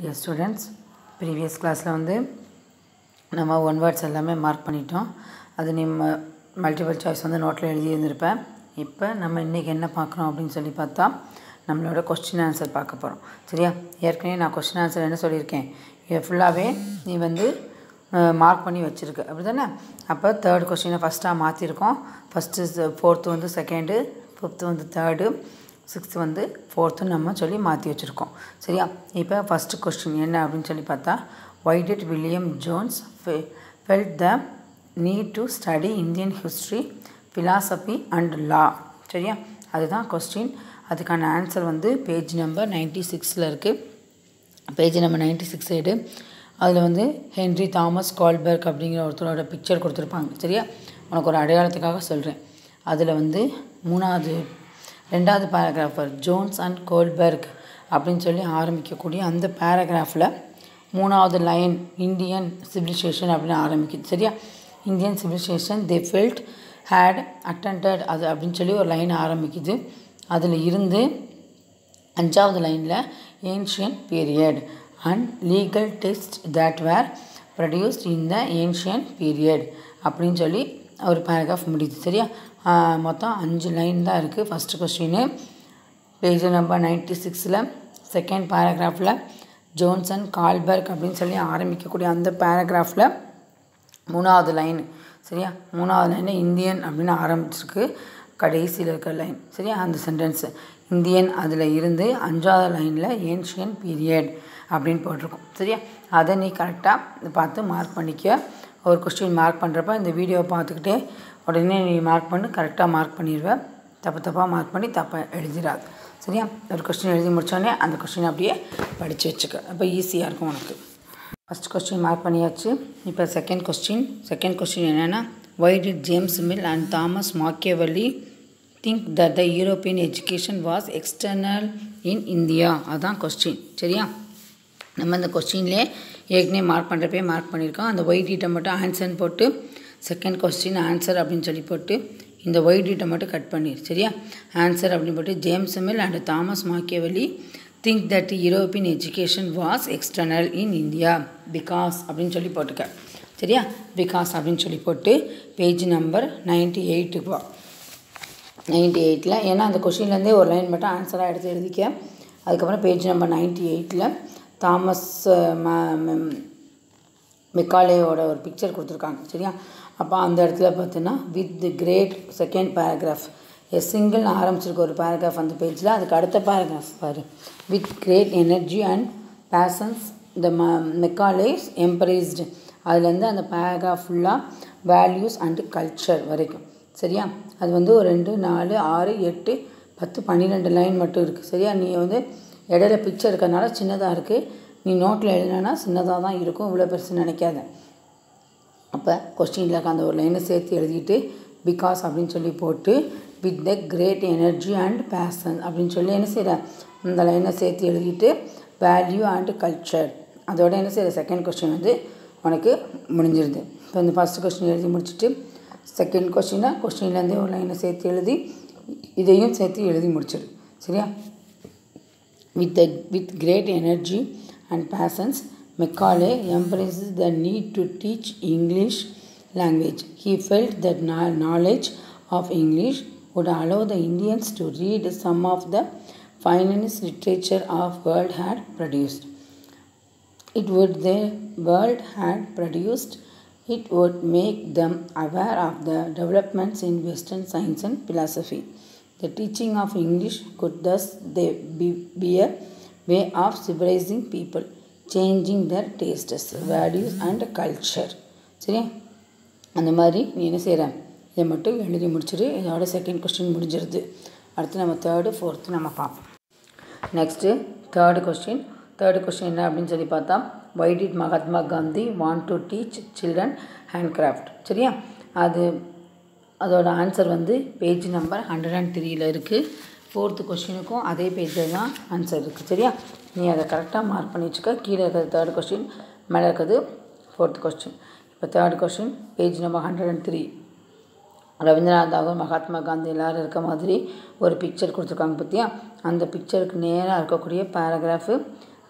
Dear students previous கிளாஸில் வந்து நம்ம ஒன் வேர்ட்ஸ் எல்லாமே மார்க் பண்ணிட்டோம். அது நீ மல்டிபிள் சாய்ஸ் வந்து நோட்டில் எழுதி இருந்திருப்பேன் இப்போ நம்ம இன்றைக்கி என்ன பார்க்குறோம் அப்படின்னு சொல்லி பார்த்தா நம்மளோட கொஸ்டின் ஆன்சர் பார்க்க போகிறோம் சரியா? ஏற்கனவே நான் கொஸ்டின் ஆன்சர் என்ன சொல்லியிருக்கேன்? இதை ஃபுல்லாகவே நீ வந்து மார்க் பண்ணி வச்சுருக்கு. அப்படி தானே அப்போ தேர்ட் கொஸ்டினை ஃபஸ்ட்டாக மாற்றிருக்கோம் ஃபஸ்ட்டு ஃபோர்த்து வந்து செகண்டு ஃபிஃப்த்து வந்து தேர்டு சிக்ஸ்த்து வந்து ஃபோர்த்துன்னு நம்ம சொல்லி மாற்றி வச்சுருக்கோம். சரியா? இப்போ ஃபஸ்ட்டு கொஸ்டின் என்ன அப்படின்னு சொல்லி பார்த்தா why did William Jones felt the need to study Indian history philosophy and law சரியா? அதுதான் கொஸ்டின் அதுக்கான ஆன்சர் வந்து பேஜ் நம்பர் நைன்ட்டி சிக்ஸில் இருக்குது page number ninety six side அதில் வந்து ஹென்ரி தாமஸ் கால்பர்க் அப்படிங்கிற ஒருத்தரோட பிக்சர் கொடுத்துருப்பாங்க. சரியா? உனக்கு ஒரு அடையாளத்துக்காக சொல்கிறேன் அதில் வந்து மூணாவது ரெண்டாவது பேராகிராஃபர் ஜோன்ஸ் அண்ட் கோல்பர்க் அப்படின்னு சொல்லி ஆரம்பிக்கக்கூடிய அந்த பேராகிராஃபில் மூணாவது லைன் இந்தியன் சிவிலைசேஷன் அப்படின்னு ஆரம்பிக்குது. சரியா? Indian civilization they felt had attained அது அப்படின்னு சொல்லி ஒரு லைன் ஆரம்பிக்குது. அதில் இருந்து அஞ்சாவது லைனில் ancient period and legal test that were produced in the ancient period அப்படின்னு சொல்லி ஒரு பேராகிராஃப் முடியுது. சரியா? மொத்தம் அஞ்சு லைன் தான் இருக்குது first question page number ninety சிக்ஸில் செகண்ட் பேராகிராஃபில் ஜோன்சன் கால்பர்க் அப்படின்னு சொல்லி ஆரம்பிக்கக்கூடிய அந்த பேராகிராஃபில் மூணாவது லைன் சரியா? மூணாவது லைனில் இந்தியன் அப்படின்னு ஆரம்பிச்சிருக்கு. கடைசியில் இருக்கிற லைன் சரியா? அந்த சென்டென்ஸு இந்தியன் அதில் இருந்து அஞ்சாவது லைனில் ஏன்ஷியன் பீரியட் அப்படின்னு போட்டிருக்கோம் சரியா? அதை நீ கரெக்டாக பார்த்து மார்க் பண்ணிக்க. ஒரு கொஸ்டின் மார்க் பண்ணுறப்ப இந்த வீடியோவை பார்த்துக்கிட்டே உடனே நீ மார்க் பண்ணி கரெக்டாக மார்க் பண்ணிடுவேன் தப்பு தப்பாக மார்க் பண்ணி தப்பாக எழுதிடாது. சரியா? ஒரு கொஸ்டின் எழுதி முடித்தோடனே அந்த கொஸ்டின் அப்படியே படித்து வச்சுக்க. அப்போ ஈஸியாக இருக்கும் உனக்கு. ஃபஸ்ட் கொஸ்டின் மார்க் பண்ணியாச்சு. இப்போ செகண்ட் கொஸ்டின் செகண்ட் கொஸ்டின் என்னென்னா why did James Mill and Thomas Macaulay think that the European education was external in India அதுதான் கொஸ்டின் சரியா? நம்ம அந்த கொஸ்டின்லேயே ஏற்கனவே மார்க் பண்ணுறப்பே மார்க் பண்ணியிருக்கோம். அந்த ஒய் டீட்டை மட்டும் ஆன்சர்னு போட்டு செகண்ட் கொஸ்டின் ஆன்சர் அப்படின்னு சொல்லி போட்டு இந்த ஒயிட் டீட்டை மட்டும் கட் பண்ணிடு சரியா? ஆன்சர் அப்படின்னு போட்டு James Mill and Thomas Macaulay think that European education was external in India because அப்படின்னு சொல்லி போட்டுக்க சரியா? பிகாஸ் அப்படின்னு சொல்லி போட்டு பேஜ் நம்பர் நைன்ட்டி எயிட்டுக்கு வா. நைன்ட்டி எயிட்டில் ஏன்னா அந்த கொஷின்லேருந்தே ஒரு லைன் மட்டும் ஆன்சராக எடுத்து எழுதிக்க. அதுக்கப்புறம் பேஜ் நம்பர் நைன்ட்டி எயிட்டில் தாமஸ் மெக்காலேயோட ஒரு பிக்சர் கொடுத்துருக்காங்க சரியா? அப்போ அந்த இடத்துல பார்த்தீங்கன்னா with the great second paragraph a single ஆரம்பிச்சிருக்க ஒரு பேராகிராஃப் அந்த பேஜில் அதுக்கு அடுத்த பேராகிராஃப் பாரு. With great energy and passions the ம மெக்காலேஸ் எம்பரேஸ்டு அதுலேருந்து அந்த பேராகிராஃப் ஃபுல்லாக வேல்யூஸ் அண்டு கல்ச்சர் வரைக்கும். சரியா? அது வந்து ஒரு ரெண்டு நாலு ஆறு எட்டு பத்து பன்னிரெண்டு லைன் மட்டும் இருக்குது சரியா? நீ வந்து இடையில பிக்சர் இருக்கிறதுனால சின்னதாக இருக்குது நீ நோட்டில் எழுதினா சின்னதாக தான் இருக்கும். இவ்வளோ பெருசு நினைக்காத. அப்போ கொஸ்டினில் அந்த ஒரு லைனை சேர்த்து எழுதிட்டு பிகாஸ் அப்படின்னு சொல்லி போட்டு with the great energy and passion அப்படின்னு சொல்லி என்ன செய்கிற இந்த லைனை சேர்த்து எழுதிட்டு வேல்யூ அண்ட் கல்ச்சர் அதோட என்ன செய்கிற செகண்ட் கொஸ்டின் வந்து உனக்கு முடிஞ்சிருது. இப்போ இந்த ஃபஸ்ட் கொஸ்டின் எழுதி முடிச்சுட்டு செகண்ட் கொஸ்டினாக கொஸ்டின்லேருந்தே ஒரு லைனை சேர்த்து எழுதி இதையும் சேர்த்து எழுதி முடிச்சிடு சரியா? With the with great energy and passions Macaulay emphasizes the need to teach English language. He felt that knowledge of English would allow the Indians to read some of the finest literature of world had produced. It would the world had produced it would make them aware of the developments in Western science and philosophy. The teaching of English could thus be, be a way of civilizing people. Changing their tastes values and culture சரியா? அந்த மாதிரி நீ என்ன செய்கிறேன் இதை மட்டும் எழுதி முடிச்சிடு. இதோட செகண்ட் கொஸ்டின் முடிஞ்சிருது. அடுத்து நம்ம தேர்டு ஃபோர்த்து நம்ம பார்ப்போம். Next third question third question என்ன அப்படின்னு சொல்லி பார்த்தா why did Mahatma Gandhi want to teach children handcraft சரியா? அது அதோட ஆன்சர் வந்து பேஜ் நம்பர் ஹண்ட்ரட் அண்ட் த்ரீயில் இருக்குது ஃபோர்த்து கொஸ்டினுக்கும் அதே பேஜில் தான் ஆன்சர் இருக்குது சரியா? நீ அதை கரெக்டாக மார்க் பண்ணி வச்சுக்க. கீழே இருக்கிறது தேர்ட் கொஸ்டின் மேலே இருக்கிறது ஃபோர்த் கொஸ்டின் இப்போ third question page number hundred and three Rabindranath Tagore Mahatma Gandhi எல்லோரும் இருக்க மாதிரி ஒரு பிக்சர் கொடுத்துருக்காங்க பார்த்தியா அந்த பிக்சருக்கு நேராக இருக்கக்கூடிய பேராகிராஃபு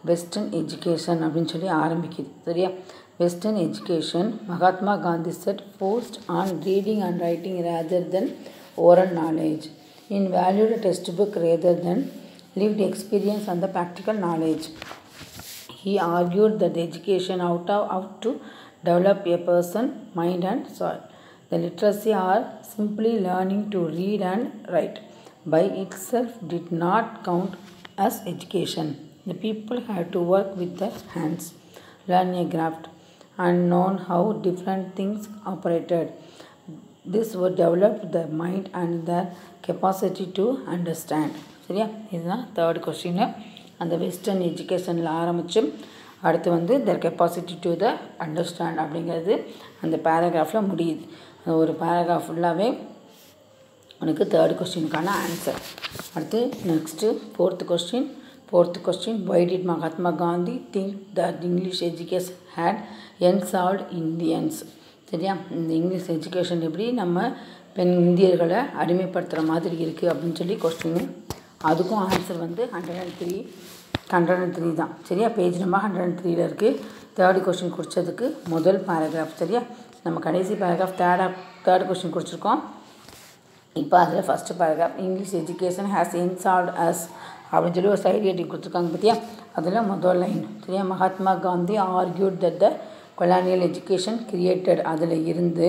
வெஸ்டர்ன் எஜுகேஷன் அப்படின்னு சொல்லி ஆரம்பிக்குது. சரியா? Western education Mahatma Gandhi said focused on reading and writing rather than oral knowledge in valued textbook rather than lived experience and the practical knowledge. He argued that education out of out to develop a person mind and soul. The literacy are simply learning to read and write. By itself did not count as education. The people had to work with their hands learn a craft and known how different things operated this ஒரு develop the mind and the capacity to understand சரியா? இதுதான் third question அந்த western எஜுகேஷனில் ஆரம்பித்து அடுத்து வந்து the capacity to the understand அப்படிங்கிறது அந்த பேராகிராஃபில் முடியுது. அந்த ஒரு பேராகிராஃப் ஃபுல்லாகவே உனக்கு தேர்ட் கொஸ்டினுக்கான ஆன்சர் அடுத்து next fourth question fourth question why did Mahatma Gandhi think that English education had enslaved Indians சரியா இந்த இங்கிலீஷ் எஜுகேஷன் எப்படி நம்ம பெண் இந்தியர்களை அடிமைப்படுத்துகிற மாதிரி இருக்குது அப்படின்னு சொல்லி கொஸ்டின் அதுக்கும் ஆன்சர் வந்து hundred and three hundred and three தான். சரியா? பேஜ் நம்பர் ஹண்ட்ரட் அண்ட் த்ரீல இருக்குது தேர்டு கொஸ்டின் குடித்ததுக்கு முதல் பேராகிராஃப் சரியா? நம்ம கடைசி பேராகிராஃப் தேர்டாக தேர்ட் கொஸ்டின் குடிச்சிருக்கோம். இப்போ அதில் first paragraph English education has enslaved us அப்படின்னு சொல்லி ஒரு சைடு எட்டி கொடுத்துருக்காங்க பார்த்தியா அதில் முதல் லைன் சரியா? Mahatma Gandhi argued that the colonial education created அதில் இருந்து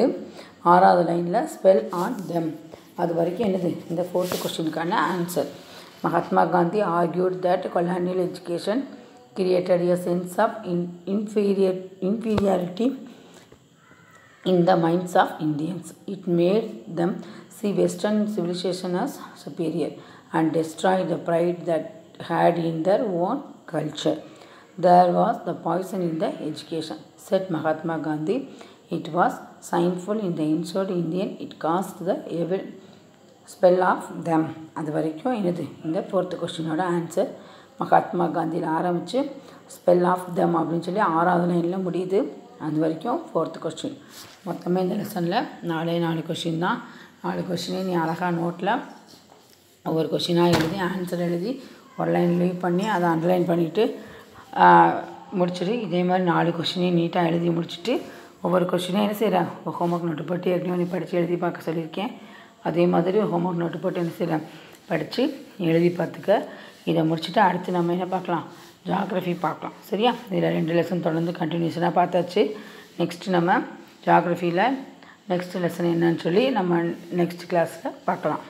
ஆறாவது லைனில் ஸ்பெல் ஆன் தெம் அது வரைக்கும் என்னது? இந்த fourth கொஸ்டினுக்கான answer Mahatma Gandhi argued that colonial education created a sense of in inferior inferiority in the minds of Indians it made them see western civilization as superior and destroy the pride that had in their own culture There was the poison in the education, said Mahatma Gandhi. It was sinful in the inside Indian. It caused the evil spell of them அது வரைக்கும் என்னது? இந்த fourth கொஸ்டினோட answer Mahatma காந்தியில் ஆரம்பித்து spell of them அப்படின்னு சொல்லி ஆறாவது லைனில் முடியுது. அது வரைக்கும் ஃபோர்த்து கொஸ்டின் மொத்தமே இந்த லெசனில் நாலே நாலு கொஸ்டின் தான். நாலு கொஸ்டினே நீ அழகாக நோட்டில் ஒவ்வொரு கொஷினாக எழுதி ஆன்சர் எழுதி ஒரு லைன் லீவ் பண்ணி அதை அண்டர்லைன் பண்ணிவிட்டு முடிச்சுட்டு இதே மாதிரி நாலு கொஷினையும் நீட்டாக எழுதி முடிச்சுட்டு ஒவ்வொரு கொஷினையும் என்ன செய்கிறேன் ஹோம்ஒர்க் நோட்டு போட்டு ஏற்கனவே படித்து எழுதி பார்க்க சொல்லியிருக்கேன். அதே மாதிரி ஹோம்ஒர்க் நோட்டு போட்டு என்ன செய்கிறேன் படித்து எழுதி பார்த்துக்க. இதை முடிச்சுட்டு அடுத்து நம்ம என்ன பார்க்கலாம்? ஜாகிரஃபி பார்க்கலாம். சரியா? இதில் ரெண்டு லெசன் தொடர்ந்து கண்டினியூஷனாக பார்த்தாச்சு. நெக்ஸ்ட்டு நம்ம ஜாகிரஃபியில் நெக்ஸ்ட் லெசன் என்னன்னு சொல்லி நம்ம நெக்ஸ்ட் கிளாஸில் பார்க்கலாம்.